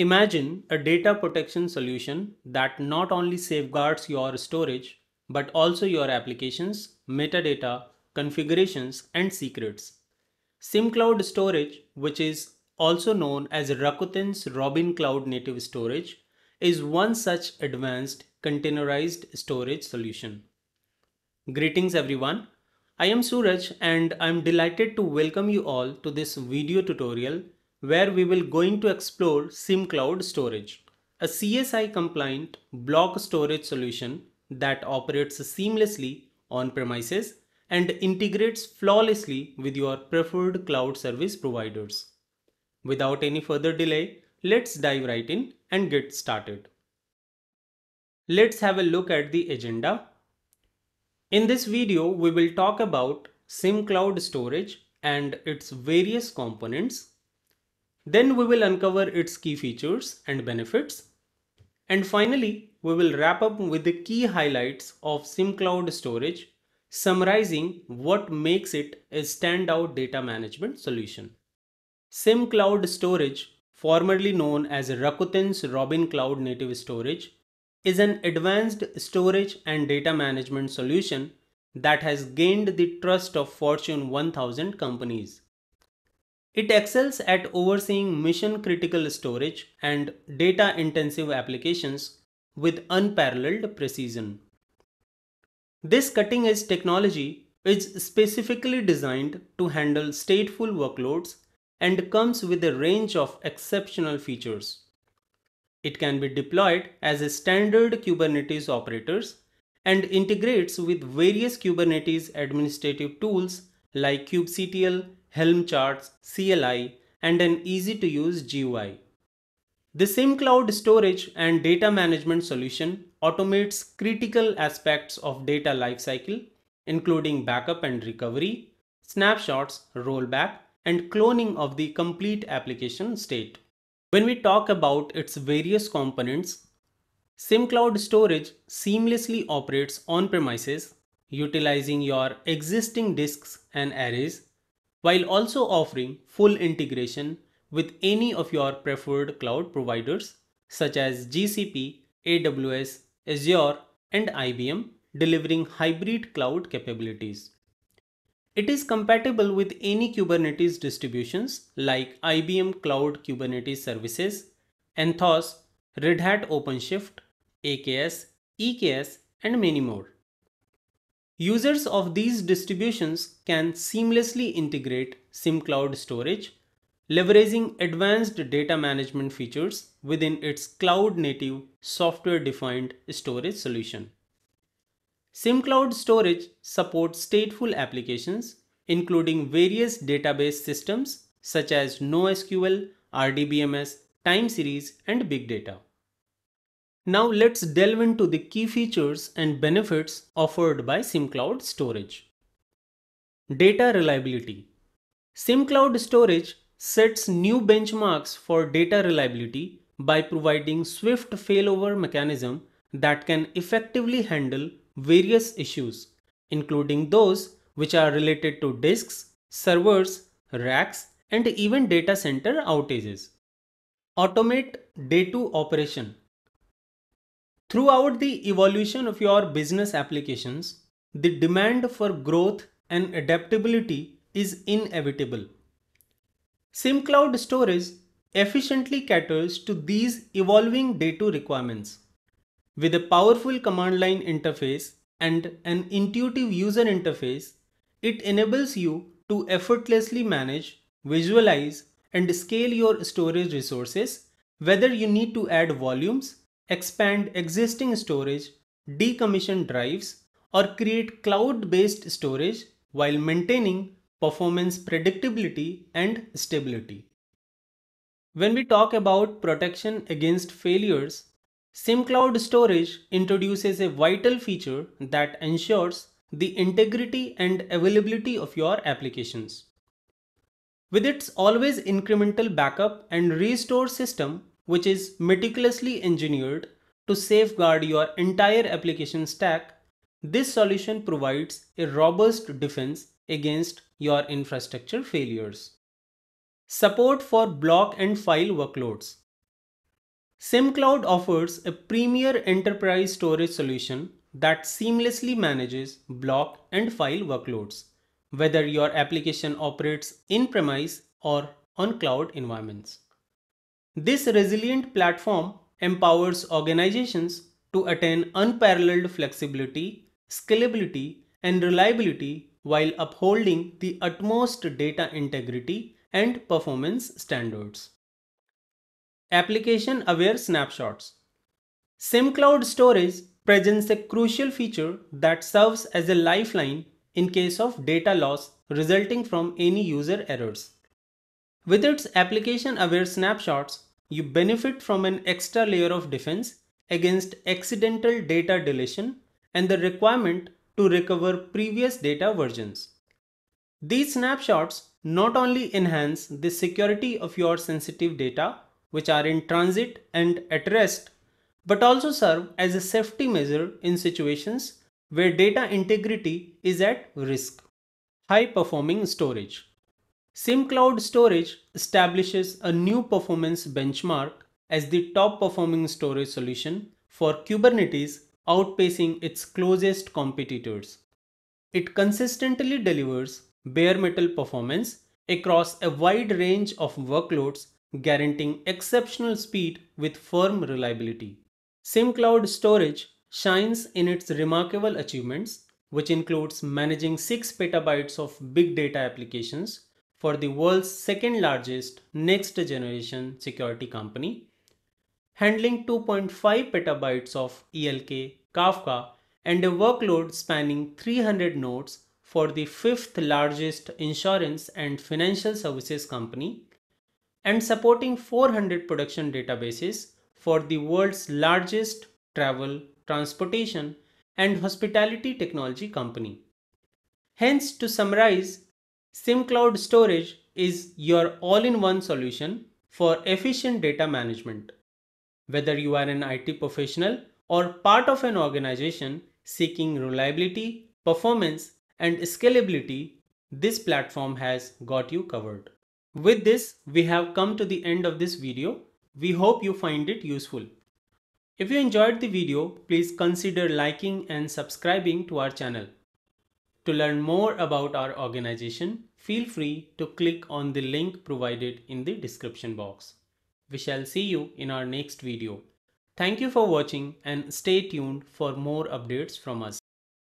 Imagine a data protection solution that not only safeguards your storage but also your applications, metadata, configurations, and secrets. Symcloud Storage, which is also known as Rakuten's Robin Cloud Native Storage, is one such advanced containerized storage solution. Greetings everyone. I am Suraj and I am delighted to welcome you all to this video tutorial where we will going to explore Symcloud Storage, a CSI compliant block storage solution that operates seamlessly on premises and integrates flawlessly with your preferred cloud service providers. Without any further delay, let's dive right in and get started. Let's have a look at the agenda. In this video, we will talk about Symcloud storage and its various components then we will uncover its key features and benefits. And finally, we will wrap up with the key highlights of Symcloud storage, summarizing what makes it a standout data management solution. Symcloud storage, formerly known as Rakuten's Robin Cloud Native Storage, is an advanced storage and data management solution that has gained the trust of Fortune 1000 companies. It excels at overseeing mission critical storage and data intensive applications with unparalleled precision. This cutting edge technology is specifically designed to handle stateful workloads and comes with a range of exceptional features. It can be deployed as a standard Kubernetes operators and integrates with various Kubernetes administrative tools like kubectl, Helm charts, CLI, and an easy to use GUI. The Symcloud storage and data management solution automates critical aspects of data lifecycle, including backup and recovery, snapshots, rollback, and cloning of the complete application state. When we talk about its various components, Symcloud storage seamlessly operates on premises, utilizing your existing disks and arrays while also offering full integration with any of your preferred cloud providers such as GCP, AWS, Azure, and IBM, delivering hybrid cloud capabilities. It is compatible with any Kubernetes distributions like IBM Cloud Kubernetes Services, Anthos, Red Hat OpenShift, AKS, EKS, and many more. Users of these distributions can seamlessly integrate Symcloud storage, leveraging advanced data management features within its cloud-native software-defined storage solution. Symcloud storage supports stateful applications, including various database systems such as NoSQL, RDBMS, time series, and big data. Now let's delve into the key features and benefits offered by Symcloud storage. Data reliability. Symcloud storage sets new benchmarks for data reliability by providing swift failover mechanism that can effectively handle various issues, including those which are related to disks, servers, racks, and even data center outages. Automate day 2 operation Throughout the evolution of your business applications, the demand for growth and adaptability is inevitable. Symcloud Storage efficiently caters to these evolving data requirements. With a powerful command line interface and an intuitive user interface, it enables you to effortlessly manage, visualize, and scale your storage resources, whether you need to add volumes expand existing storage, decommission drives, or create cloud-based storage while maintaining performance predictability and stability. When we talk about protection against failures, Symcloud Storage introduces a vital feature that ensures the integrity and availability of your applications. With its always incremental backup and restore system, which is meticulously engineered to safeguard your entire application stack, this solution provides a robust defense against your infrastructure failures. Support for block and file workloads. Symcloud offers a premier enterprise storage solution that seamlessly manages block and file workloads, whether your application operates in-premise or on cloud environments. This resilient platform empowers organizations to attain unparalleled flexibility, scalability, and reliability while upholding the utmost data integrity and performance standards. Application Aware Snapshots Symcloud Storage presents a crucial feature that serves as a lifeline in case of data loss resulting from any user errors. With its application-aware snapshots, you benefit from an extra layer of defense against accidental data deletion and the requirement to recover previous data versions. These snapshots not only enhance the security of your sensitive data, which are in transit and at rest, but also serve as a safety measure in situations where data integrity is at risk. High performing storage. Symcloud Storage establishes a new performance benchmark as the top performing storage solution for Kubernetes outpacing its closest competitors. It consistently delivers bare metal performance across a wide range of workloads guaranteeing exceptional speed with firm reliability. Symcloud Storage shines in its remarkable achievements, which includes managing 6 petabytes of big data applications for the world's second largest next generation security company, handling 2.5 petabytes of ELK, Kafka, and a workload spanning 300 nodes for the fifth largest insurance and financial services company, and supporting 400 production databases for the world's largest travel, transportation, and hospitality technology company. Hence, to summarize, Symcloud Storage is your all-in-one solution for efficient data management. Whether you are an IT professional or part of an organization seeking reliability, performance, and scalability, this platform has got you covered. With this, we have come to the end of this video. We hope you find it useful. If you enjoyed the video, please consider liking and subscribing to our channel. To learn more about our organization, feel free to click on the link provided in the description box. We shall see you in our next video. Thank you for watching and stay tuned for more updates from us.